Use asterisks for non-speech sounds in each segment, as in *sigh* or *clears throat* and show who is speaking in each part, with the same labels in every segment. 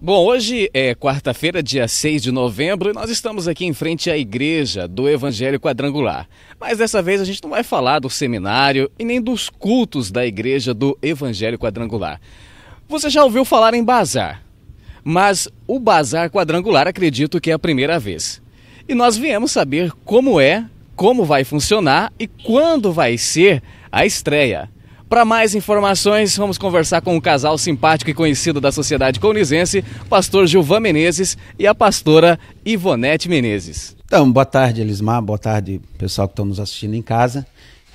Speaker 1: Bom, hoje é quarta-feira, dia 6 de novembro, e nós estamos aqui em frente à igreja do Evangelho Quadrangular. Mas dessa vez a gente não vai falar do seminário e nem dos cultos da igreja do Evangelho Quadrangular. Você já ouviu falar em bazar, mas o bazar quadrangular acredito que é a primeira vez. E nós viemos saber como é, como vai funcionar e quando vai ser a estreia. Para mais informações, vamos conversar com um casal simpático e conhecido da sociedade conizense, pastor Gilvan Menezes e a pastora Ivonete Menezes.
Speaker 2: Então, boa tarde, Elismar, boa tarde, pessoal que estão nos assistindo em casa.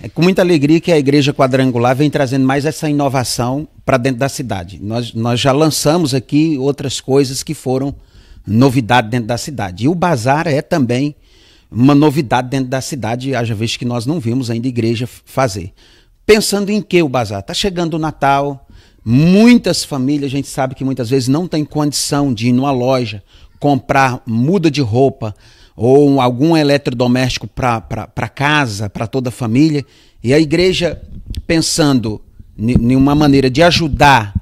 Speaker 2: É com muita alegria que a Igreja Quadrangular vem trazendo mais essa inovação para dentro da cidade. Nós, nós já lançamos aqui outras coisas que foram novidade dentro da cidade. E o bazar é também uma novidade dentro da cidade, haja vez que nós não vimos ainda igreja fazer. Pensando em que o bazar? Está chegando o Natal, muitas famílias, a gente sabe que muitas vezes não tem condição de ir numa loja comprar muda de roupa ou algum eletrodoméstico para casa, para toda a família. E a igreja, pensando em uma maneira de ajudar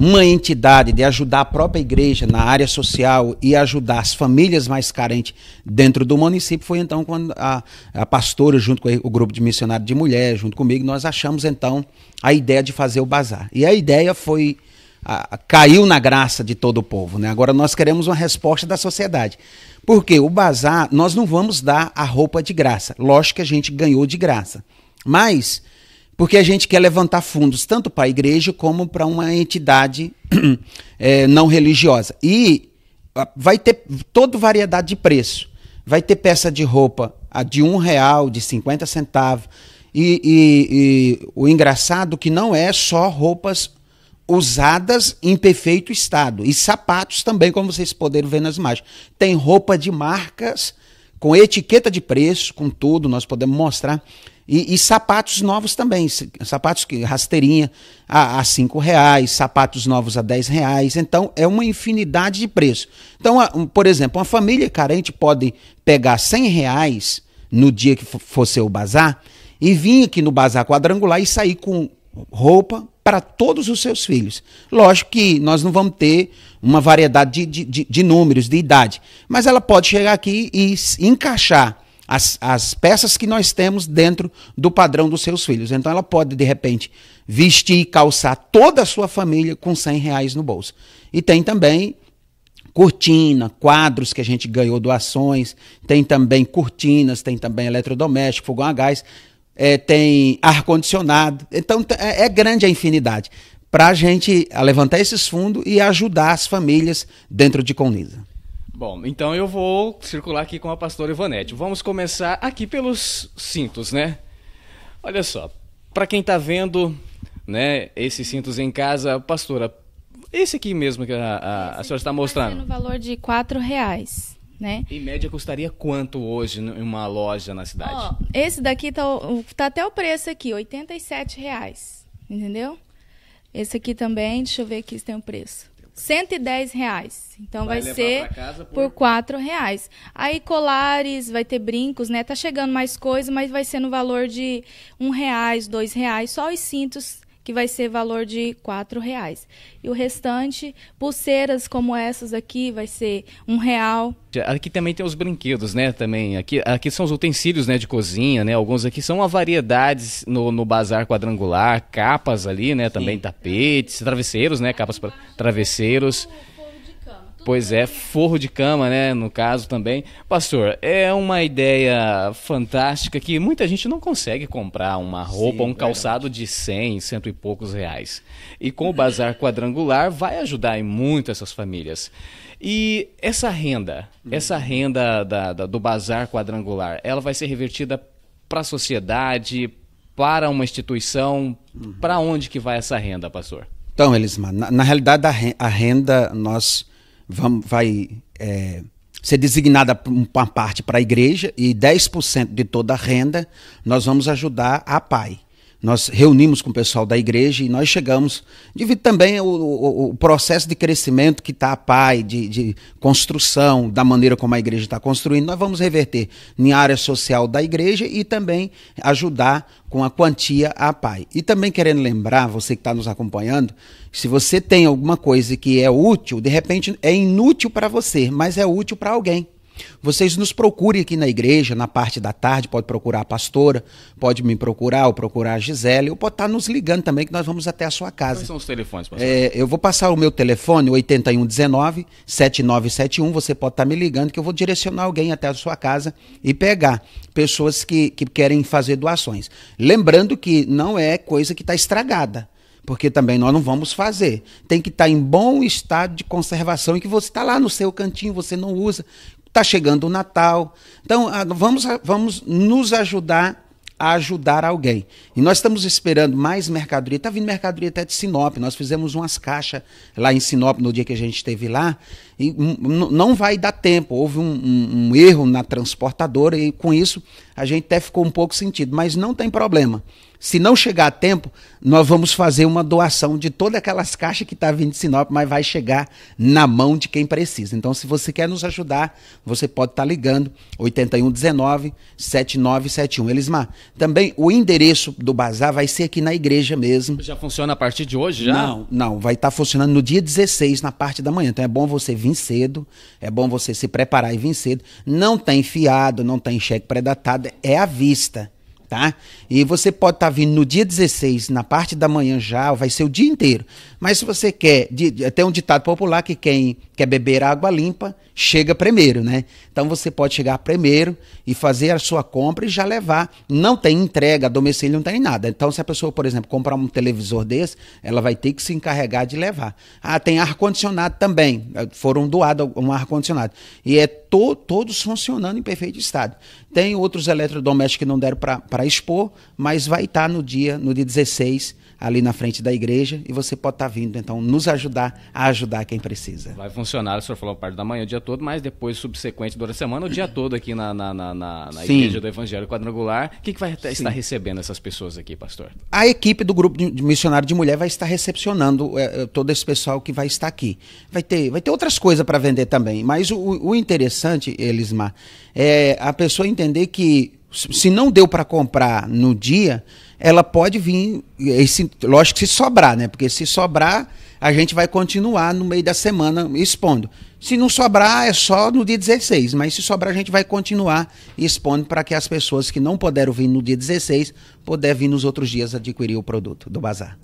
Speaker 2: uma entidade de ajudar a própria igreja na área social e ajudar as famílias mais carentes dentro do município, foi então quando a, a pastora, junto com o grupo de missionários de mulher, junto comigo, nós achamos então a ideia de fazer o bazar. E a ideia foi. A, caiu na graça de todo o povo. Né? Agora nós queremos uma resposta da sociedade. Porque o bazar, nós não vamos dar a roupa de graça. Lógico que a gente ganhou de graça. Mas porque a gente quer levantar fundos tanto para a igreja como para uma entidade é, *clears throat* não religiosa. E ah, vai ter toda variedade de preço. Vai ter peça de roupa de um real, de 50 centavos. E, e, e o engraçado que não é só roupas usadas em perfeito estado. E sapatos também, como vocês poderam ver nas imagens. Tem roupa de marcas com etiqueta de preço, com tudo, nós podemos mostrar. E, e, sapatos novos também, sapatos que rasteirinha a, a cinco reais, sapatos novos a dez reais. Então é uma infinidade de preços. Então, a, um, por exemplo, uma família carente pode pegar cem reais no dia que for ser o bazar e vir aqui no bazar quadrangular e sair com roupa para todos os seus filhos. Lógico que nós não vamos ter uma variedade de, de, de números, de idade, mas ela pode chegar aqui e encaixar as, as peças que nós temos dentro do padrão dos seus filhos. Então ela pode, de repente, vestir e calçar toda a sua família com 100 reais no bolso. E tem também cortina, quadros que a gente ganhou doações, tem também cortinas, tem também eletrodoméstico, fogão a gás, é, tem ar-condicionado. Então é, é grande a infinidade para a gente levantar esses fundos e ajudar as famílias dentro de Conisa.
Speaker 1: Bom, então eu vou circular aqui com a pastora Ivonete. Vamos começar aqui pelos cintos, né? Olha só, para quem está vendo, né, esses cintos em casa, pastora, esse aqui mesmo que a, a, a senhora está mostrando.
Speaker 3: no valor de quatro reais. Né?
Speaker 1: Em média custaria quanto hoje em uma loja na cidade? Ó,
Speaker 3: esse daqui tá, tá até o preço aqui, R$ reais, entendeu? Esse aqui também, deixa eu ver aqui se tem o um preço. 110 reais. Então vai, vai ser por... por 4 reais. Aí colares, vai ter brincos, né? Tá chegando mais coisa, mas vai ser no valor de um reais, dois reais. Só os cintos que vai ser valor de quatro reais. E o restante, pulseiras como essas aqui, vai ser um real.
Speaker 1: Aqui também tem os brinquedos, né? Também aqui, aqui são os utensílios, né, de cozinha, né? Alguns aqui são a variedades no, no bazar quadrangular, capas ali, né? Também Sim. tapetes, travesseiros, né? Capas para travesseiros. Pois é, forro de cama, né? No caso também. Pastor, é uma ideia fantástica que muita gente não consegue comprar uma roupa, Sim, um calçado verdade. de 100, cento e poucos reais. E com o bazar quadrangular vai ajudar em muito essas famílias. E essa renda, hum. essa renda da, da, do bazar quadrangular, ela vai ser revertida para a sociedade, para uma instituição? Uhum. Para onde que vai essa renda, pastor?
Speaker 2: Então, Elismar, na, na realidade a renda nós vai é, ser designada uma parte para a igreja e 10% de toda a renda nós vamos ajudar a PAI. Nós reunimos com o pessoal da igreja e nós chegamos, devido também o, o, o processo de crescimento que está a pai, de, de, construção, da maneira como a igreja está construindo, nós vamos reverter em área social da igreja e também ajudar com a quantia a pai. E também querendo lembrar, você que está nos acompanhando, se você tem alguma coisa que é útil, de repente é inútil para você, mas é útil para alguém. Vocês nos procurem aqui na igreja, na parte da tarde, pode procurar a pastora, pode me procurar ou procurar a Gisele, ou pode estar nos ligando também, que nós vamos até a sua casa. Quais
Speaker 1: são os telefones, pastor?
Speaker 2: É, eu vou passar o meu telefone, 8119-7971, você pode estar me ligando, que eu vou direcionar alguém até a sua casa e pegar pessoas que, que querem fazer doações. Lembrando que não é coisa que está estragada porque também nós não vamos fazer. Tem que estar em bom estado de conservação e que você está lá no seu cantinho, você não usa. Está chegando o Natal. Então, ah, vamos, vamos nos ajudar a ajudar alguém. E nós estamos esperando mais mercadoria. Está vindo mercadoria até de Sinop. Nós fizemos umas caixas lá em Sinop no dia que a gente esteve lá. E não vai dar tempo. Houve um, um, um erro na transportadora e com isso a gente até ficou um pouco sentido. Mas não tem problema. Se não chegar a tempo, nós vamos fazer uma doação de todas aquelas caixas que está vindo de Sinop, mas vai chegar na mão de quem precisa. Então, se você quer nos ajudar, você pode estar tá ligando 8119 7971. Elismar, também o endereço do bazar vai ser aqui na igreja mesmo.
Speaker 1: Já funciona a partir de hoje já?
Speaker 2: Não, não, vai estar tá funcionando no dia 16 na parte da manhã. Então é bom você vir cedo, é bom você se preparar e vir cedo. Não tem fiado, não tem cheque pré-datado, é à vista tá? E você pode estar tá vindo no dia 16, na parte da manhã já, vai ser o dia inteiro. Mas se você quer, tem um ditado popular que quem quer beber água limpa, chega primeiro, né? Então você pode chegar primeiro e fazer a sua compra e já levar. Não tem entrega, domicílio não tem nada. Então se a pessoa, por exemplo, comprar um televisor desse, ela vai ter que se encarregar de levar. Ah, tem ar-condicionado também. Foram doados um ar-condicionado. E é to, todos funcionando em perfeito estado. Tem outros eletrodomésticos que não deram para expor, mas vai estar tá no dia, no dia 16, ali na frente da igreja e você pode estar tá vindo, então, nos ajudar a ajudar quem precisa.
Speaker 1: Vai funcionar, o senhor falou parte da manhã o dia todo, mas depois, subsequente durante a semana, o dia todo aqui na, na, na, na, na igreja do Evangelho Quadrangular. O que, que vai Sim. estar recebendo essas pessoas aqui, pastor?
Speaker 2: A equipe do grupo de missionário de mulher vai estar recepcionando é, todo esse pessoal que vai estar aqui. Vai ter, vai ter outras coisas para vender também, mas o, o interessante, Elismar, é a pessoa entender que se não deu para comprar no dia, ela pode vir, esse, lógico que se sobrar, né? Porque se sobrar, a gente vai continuar no meio da semana expondo. Se não sobrar, é só no dia 16, mas se sobrar, a gente vai continuar expondo para que as pessoas que não puderam vir no dia 16, puderem vir nos outros dias adquirir o produto do bazar.